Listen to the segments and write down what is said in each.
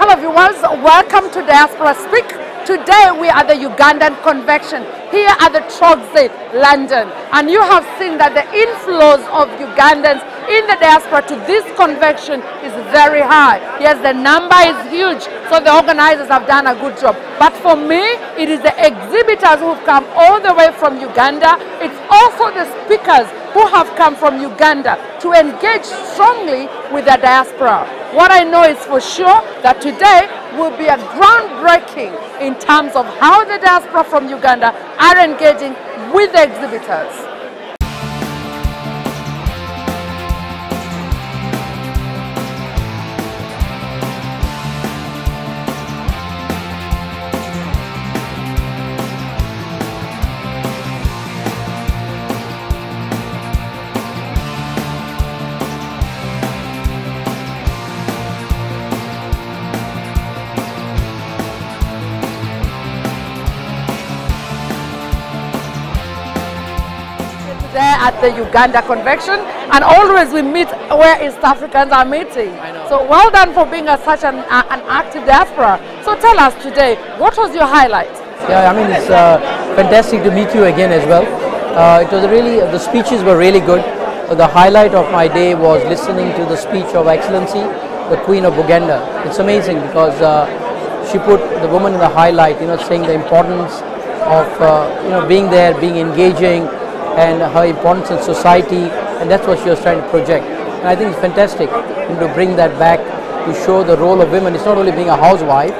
Hello viewers, welcome to Diaspora Speak. Today we are the Ugandan Convention here at the Trogsate, London. And you have seen that the inflows of Ugandans in the diaspora to this convention is very high. Yes, the number is huge, so the organizers have done a good job. But for me, it is the exhibitors who've come all the way from Uganda. It's also the speakers who have come from Uganda to engage strongly with the diaspora. What I know is for sure that today will be a groundbreaking in terms of how the diaspora from Uganda are engaging with the exhibitors. The Uganda Convention, and always we meet where East Africans are meeting. So well done for being a, such an, uh, an active diaspora. So tell us today, what was your highlight? Yeah, I mean it's uh, fantastic to meet you again as well. Uh, it was really the speeches were really good. the highlight of my day was listening to the speech of Excellency, the Queen of Buganda. It's amazing because uh, she put the woman in the highlight. You know, saying the importance of uh, you know being there, being engaging, and her importance in society, and that's what she was trying to project. And I think it's fantastic know, to bring that back to show the role of women. It's not only being a housewife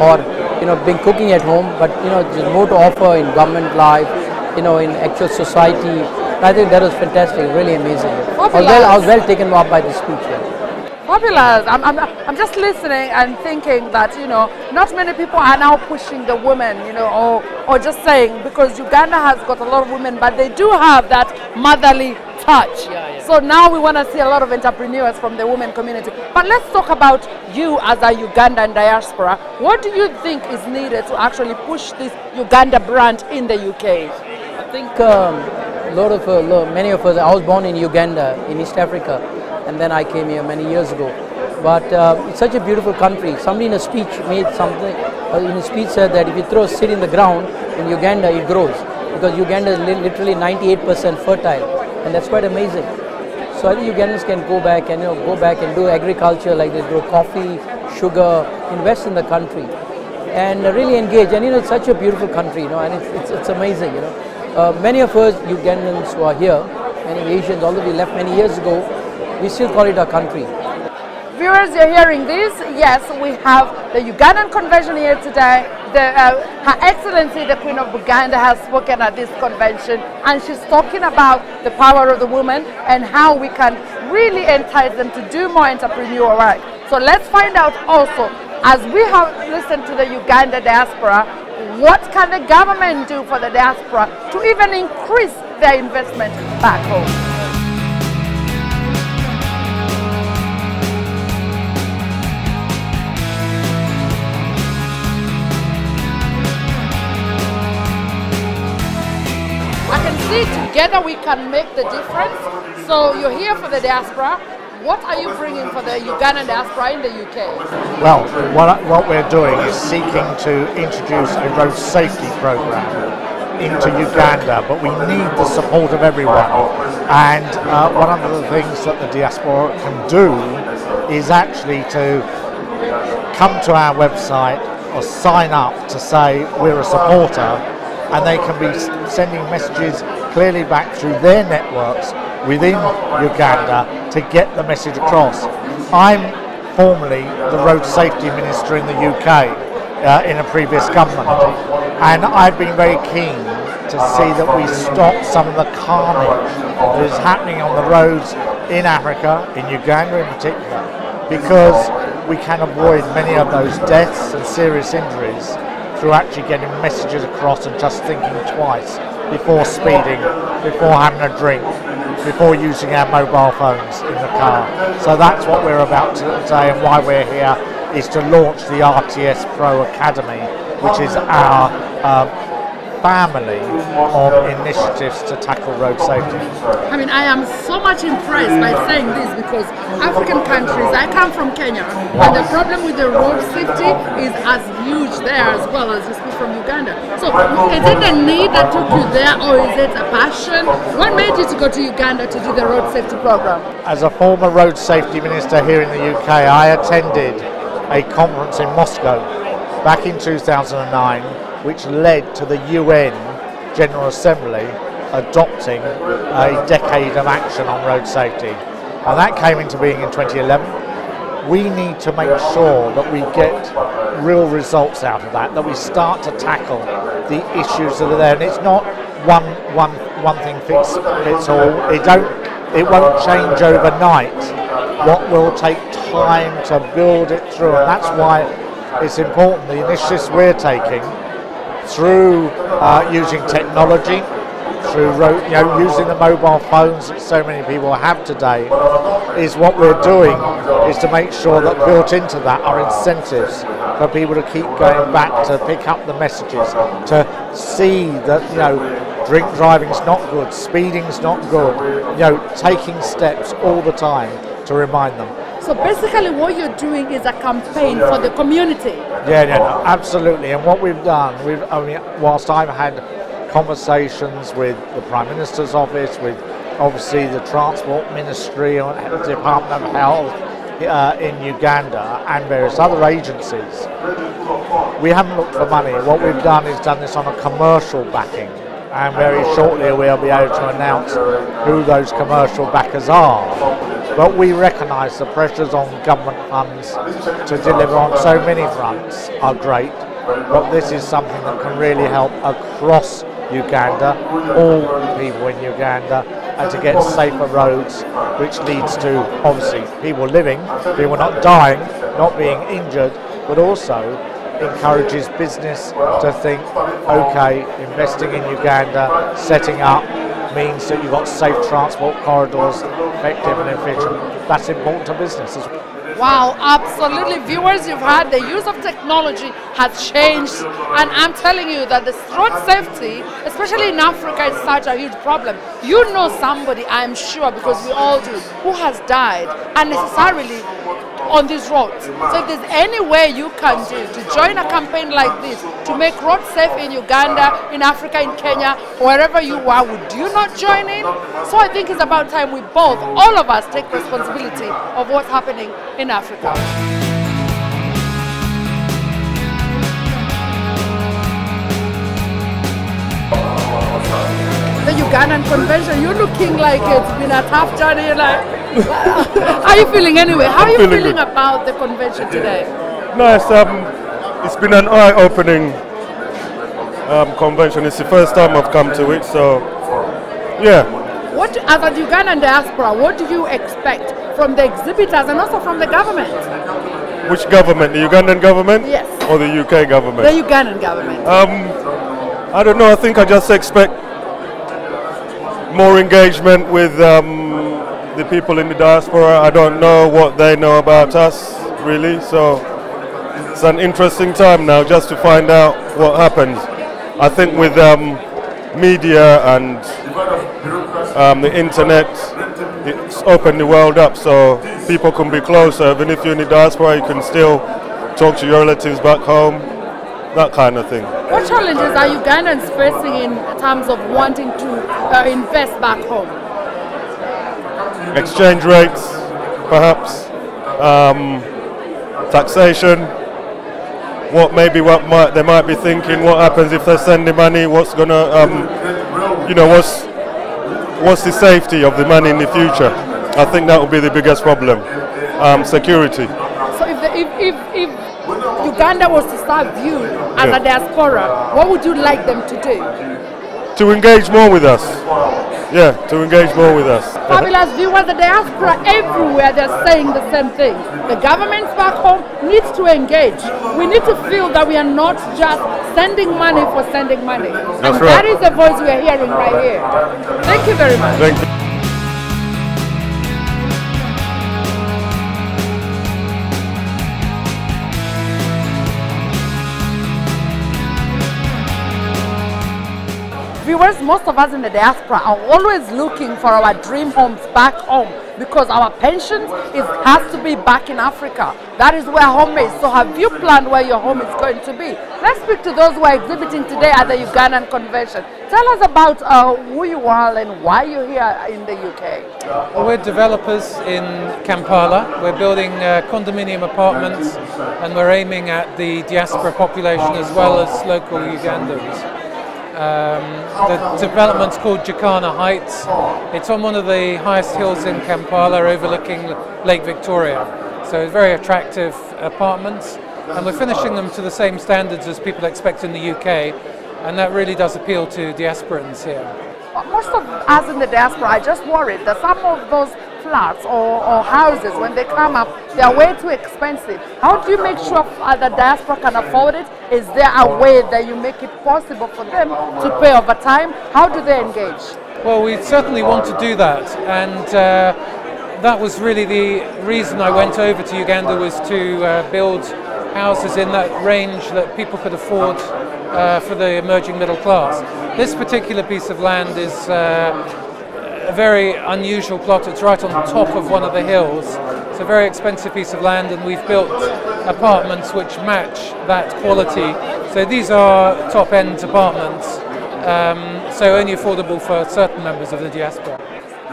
or you know being cooking at home, but you know there's more to offer in government life, you know in actual society. And I think that was fantastic, really amazing. I was well, I was well taken up by the speech. Fabulous. I'm, I'm, I'm just listening and thinking that, you know, not many people are now pushing the women, you know, or, or just saying, because Uganda has got a lot of women, but they do have that motherly touch. Yeah, yeah. So now we want to see a lot of entrepreneurs from the women community. But let's talk about you as a Ugandan diaspora. What do you think is needed to actually push this Uganda brand in the UK? I think um, a lot of, uh, many of us, I was born in Uganda, in East Africa, and then I came here many years ago. But uh, it's such a beautiful country. Somebody in a speech made something, uh, in a speech said that if you throw a seed in the ground in Uganda, it grows. Because Uganda is li literally 98% fertile, and that's quite amazing. So I think Ugandans can go back and you know go back and do agriculture like they grow coffee, sugar, invest in the country, and really engage. And you know it's such a beautiful country, you know, and it's it's, it's amazing, you know. Uh, many of us Ugandans who are here, many Asians, although we left many years ago, we still call it our country. Viewers, you're hearing this. Yes, we have the Ugandan convention here today. The, uh, Her Excellency, the Queen of Uganda, has spoken at this convention, and she's talking about the power of the woman and how we can really entice them to do more entrepreneurial work. So let's find out also, as we have listened to the Uganda diaspora, what can the government do for the diaspora to even increase their investment back home? Together we can make the difference. So you're here for the diaspora. What are you bringing for the Ugandan diaspora in the UK? Well, what, what we're doing is seeking to introduce a road safety program into Uganda, but we need the support of everyone. And uh, one of the things that the diaspora can do is actually to come to our website or sign up to say we're a supporter and they can be sending messages clearly back through their networks within Uganda to get the message across. I'm formerly the road safety minister in the UK uh, in a previous government and I've been very keen to see that we stop some of the carnage that is happening on the roads in Africa, in Uganda in particular, because we can avoid many of those deaths and serious injuries through actually getting messages across and just thinking twice before speeding, before having a drink, before using our mobile phones in the car. So that's what we're about today and why we're here is to launch the RTS Pro Academy, which is our uh, family of initiatives to tackle road safety. I mean, I am so much impressed by saying this because African countries, I come from Kenya, and the problem with the road safety is as huge there as well as you speak from Uganda. So is it a need that took you there or is it a passion? What made you to go to Uganda to do the road safety program? As a former road safety minister here in the UK, I attended a conference in Moscow back in 2009 which led to the UN General Assembly adopting a decade of action on road safety. And that came into being in 2011 we need to make sure that we get real results out of that, that we start to tackle the issues that are there. And it's not one one one thing fits fits all. It don't it won't change overnight. What will take time to build it through, and that's why it's important the initiatives we're taking through uh, using technology through you know, using the mobile phones that so many people have today is what we're doing is to make sure that built into that are incentives for people to keep going back to pick up the messages to see that you know drink driving's not good speeding's not good you know taking steps all the time to remind them so basically what you're doing is a campaign for the community yeah yeah no, absolutely and what we've done we've I mean whilst I've had conversations with the Prime Minister's office, with obviously the Transport Ministry and the Department of Health uh, in Uganda and various other agencies. We haven't looked for money. What we've done is done this on a commercial backing and very shortly we'll be able to announce who those commercial backers are. But we recognise the pressures on government funds to deliver on so many fronts are great, but this is something that can really help across Uganda, all people in Uganda, and to get safer roads, which leads to obviously people living, people not dying, not being injured, but also encourages business to think, okay, investing in Uganda, setting up means that you've got safe transport corridors, effective and efficient. That's important to business as well. Wow, absolutely. Viewers, you've heard the use of technology has changed. And I'm telling you that the road safety, especially in Africa, is such a huge problem. You know somebody, I'm sure, because we all do, who has died unnecessarily on these roads. So if there's any way you can do to join a campaign like this to make roads safe in Uganda, in Africa, in Kenya, wherever you are, would you not join in? So I think it's about time we both, all of us, take responsibility of what's happening in Africa. the Ugandan convention. You're looking like it's been a tough journey. Like, how are you feeling anyway? How are you feeling, feeling about the convention today? No, it's, um, it's been an eye-opening um, convention. It's the first time I've come to it, so yeah. What, as a Ugandan diaspora, what do you expect from the exhibitors and also from the government? Which government? The Ugandan government? Yes. Or the UK government? The Ugandan government. Um, I don't know. I think I just expect more engagement with um, the people in the diaspora. I don't know what they know about us, really. So it's an interesting time now just to find out what happens. I think with um, media and um, the internet, it's opened the world up so people can be closer. Even if you're in the diaspora, you can still talk to your relatives back home, that kind of thing. What challenges are Ugandans facing in terms of wanting to uh, invest back home? Exchange rates, perhaps, um, taxation. What maybe what might they might be thinking? What happens if they're sending money? What's gonna, um, you know, what's what's the safety of the money in the future? I think that will be the biggest problem. Um, security. So if, the, if, if, if Uganda was to start you as yeah. a diaspora, what would you like them to do? To engage more with us. Yeah, to engage more with us. Fabulous viewers, the diaspora everywhere, they're saying the same thing. The governments back home needs to engage. We need to feel that we are not just sending money for sending money. That's and right. that is the voice we are hearing right here. Thank you very much. Most of us in the diaspora are always looking for our dream homes back home because our pensions it has to be back in Africa. That is where home is. So have you planned where your home is going to be? Let's speak to those who are exhibiting today at the Ugandan Convention. Tell us about uh, who you are and why you're here in the UK. Well, we're developers in Kampala. We're building uh, condominium apartments and we're aiming at the diaspora population as well as local Ugandans. Um, the development's called Jacana Heights. It's on one of the highest hills in Kampala overlooking Lake Victoria. So very attractive apartments and we're finishing them to the same standards as people expect in the UK and that really does appeal to diasporans here. Most of us in the diaspora are just worried that some of those flats or, or, houses, when they come up, they are way too expensive. How do you make sure the diaspora can afford it? Is there a way that you make it possible for them to pay over time? How do they engage? Well, we certainly want to do that. And uh, that was really the reason I went over to Uganda was to uh, build houses in that range that people could afford uh, for the emerging middle class. This particular piece of land is uh, a very unusual plot. It's right on top of one of the hills. It's a very expensive piece of land, and we've built apartments which match that quality. So these are top end apartments, um, so only affordable for certain members of the diaspora.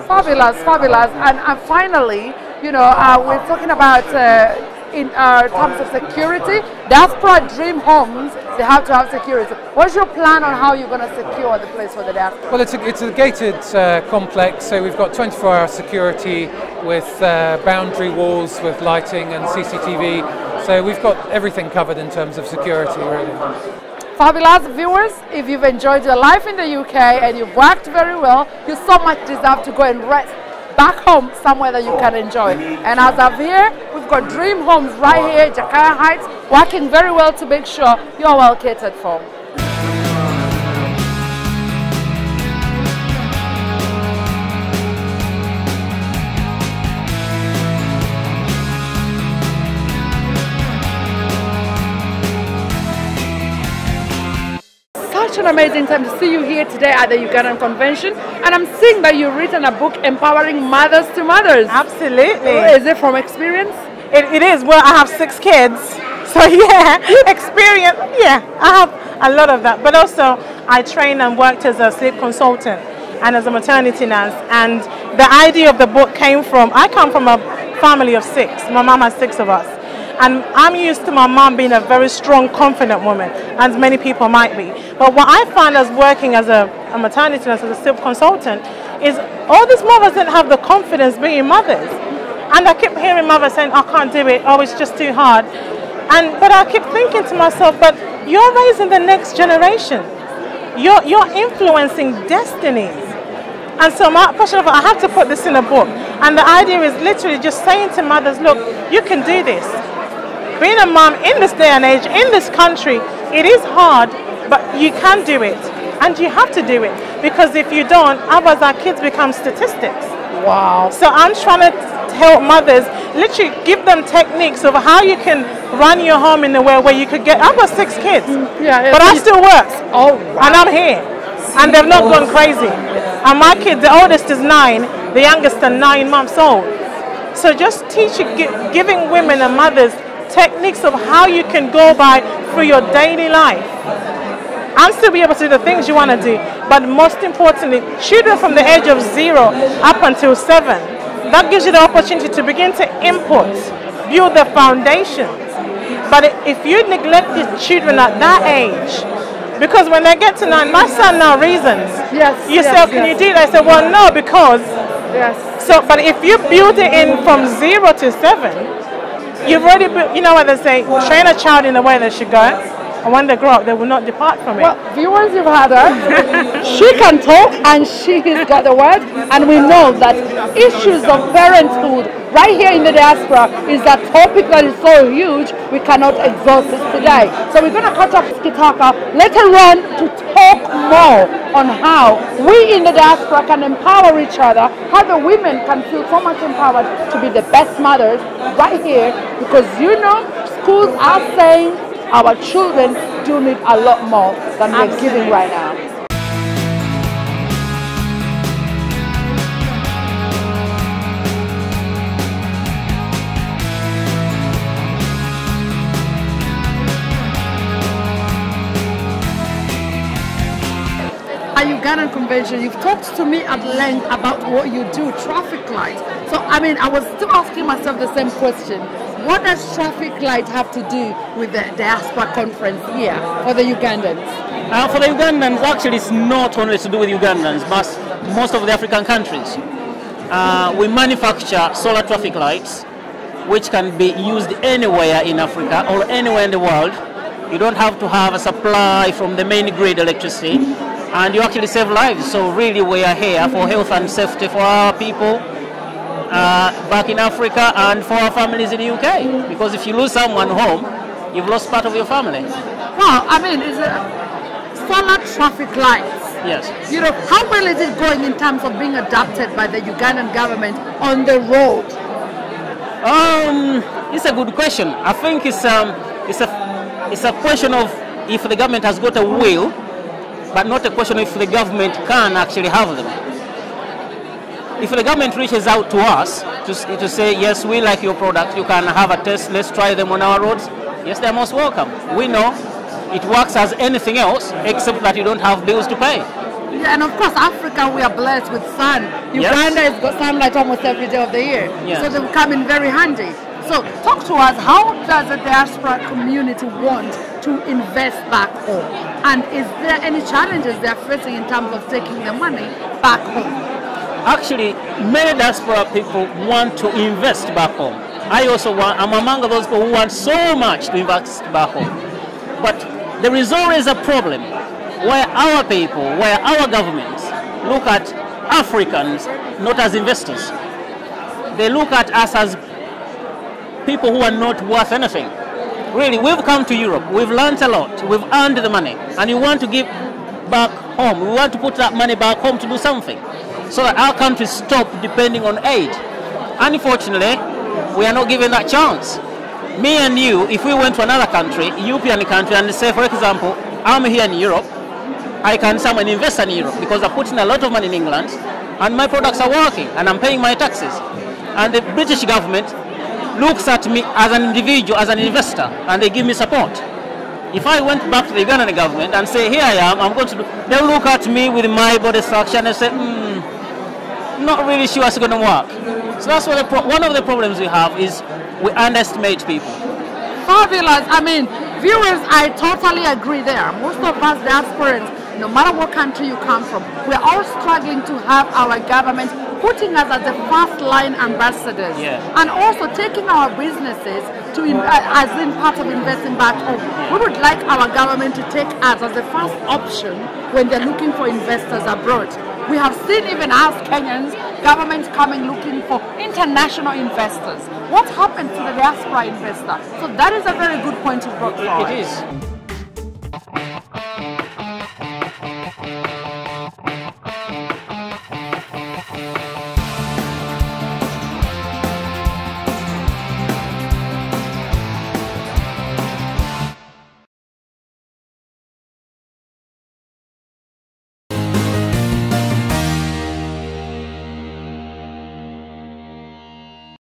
Fabulous, fabulous. And, and finally, you know, uh, we're talking about. Uh, in uh, terms of security. Diaspora Dream Homes, they have to have security. What's your plan on how you're going to secure the place for the diaspora? Well, it's a, it's a gated uh, complex, so we've got 24 hour security with uh, boundary walls, with lighting and CCTV. So we've got everything covered in terms of security, really. Fabulous viewers, if you've enjoyed your life in the UK and you've worked very well, you so much deserve to go and rest back home somewhere that you can enjoy. And as of here, we've got dream homes right here, Jacana Heights, working very well to make sure you're well catered for. Such an amazing time to see you here today at the Ugandan Convention. And I'm seeing that you've written a book empowering mothers to mothers. Absolutely. Oh, is it from experience? It, it is. Well, I have six kids. So yeah, experience. Yeah, I have a lot of that. But also, I trained and worked as a sleep consultant and as a maternity nurse. And the idea of the book came from, I come from a family of six. My mom has six of us. And I'm used to my mom being a very strong, confident woman, as many people might be. But what I find as working as a, a maternity nurse, as a sleep consultant, is all these mothers didn't have the confidence being mothers. And I keep hearing mothers saying, I can't do it, oh, it's just too hard. And, but I keep thinking to myself, but you're raising the next generation. You're, you're influencing destinies. And so my passion of I have to put this in a book. And the idea is literally just saying to mothers, look, you can do this being a mom in this day and age, in this country, it is hard, but you can do it. And you have to do it. Because if you don't, otherwise our kids become statistics. Wow. So I'm trying to help mothers, literally give them techniques of how you can run your home in a way where you could get, I've got six kids. Mm, yeah, yeah but I still work. Oh, wow. And I'm here. And they've not gone crazy. And my kid, the oldest is nine, the youngest are nine months old. So just teaching, giving women and mothers techniques of how you can go by through your daily life and still be able to do the things you want to do. But most importantly, children from the age of zero up until seven, that gives you the opportunity to begin to input, build the foundation. But if you neglect the children at that age, because when they get to nine, my son now reasons. Yes. You yes, say, oh, can yes. you do that? I say, well, no, because. Yes. So, but if you build it in from zero to seven, You've already, you know what they say, train a child in the way they should go, and when they grow up, they will not depart from it. Well, viewers, you've had her. she can talk, and she has got the word, and we know that issues of parenthood right here in the diaspora is a topic that is so huge, we cannot exhaust it today. So we're going to catch up with Kitaka later on to talk more on how we in the diaspora can empower each other, how the women can feel so much empowered to be the best mothers right here, because you know, schools are saying our children do need a lot more than we're giving right now. at Ugandan convention, you've talked to me at length about what you do, traffic lights. So, I mean, I was still asking myself the same question. What does traffic light have to do with the diaspora conference here for the Ugandans? Uh, for the Ugandans, actually, it's not only to do with Ugandans, but most of the African countries. Uh, we manufacture solar traffic lights, which can be used anywhere in Africa or anywhere in the world. You don't have to have a supply from the main grid electricity, and you actually save lives. So really, we are here for health and safety for our people uh, back in Africa and for our families in the UK. Because if you lose someone home, you've lost part of your family. Well, I mean, it's a solar traffic lights. Yes. You know, how well is it going in terms of being adopted by the Ugandan government on the road? Um, it's a good question. I think it's um, it's a it's a question of if the government has got a will, but not a question if the government can actually have them. If the government reaches out to us to, to say, yes, we like your product, you can have a test, let's try them on our roads, yes, they're most welcome. We know it works as anything else, except that you don't have bills to pay. Yeah, and of course, Africa, we are blessed with sun. Uganda Yes. has got sunlight almost every day of the year. Yes. So they will come in very handy. So talk to us, how does the diaspora community want to invest back home? And is there any challenges they are facing in terms of taking the money back home? Actually, many diaspora people want to invest back home. I also want, I'm among those people who want so much to invest back home. But there is always a problem where our people, where our governments look at Africans not as investors. They look at us as people who are not worth anything. Really, we've come to Europe, we've learned a lot, we've earned the money, and you want to give back home. We want to put that money back home to do something so that our country stop depending on aid. Unfortunately, we are not given that chance. Me and you, if we went to another country, European country, and say, for example, I'm here in Europe, I can come and invest in Europe because I put in a lot of money in England and my products are working and I'm paying my taxes. And the British government looks at me as an individual, as an investor, and they give me support. If I went back to the Ugandan government and say, here I am, I'm going to do, they'll look at me with my body structure and they say, hmm, not really sure it's going to work. So that's what the pro- one of the problems we have is we underestimate people. Fabulous. I mean, viewers, I totally agree there. Most of us diasporans, no matter what country you come from, we're all struggling to have our government putting us as the first line ambassadors Yeah. and also taking our businesses to in, uh, as in part of investing back home. We would like our government to take us as the first option when they're looking for investors abroad. We have seen even us Kenyans, governments coming looking for international investors. What happened to the diaspora investor? So that is a very good point you brought forward. It is.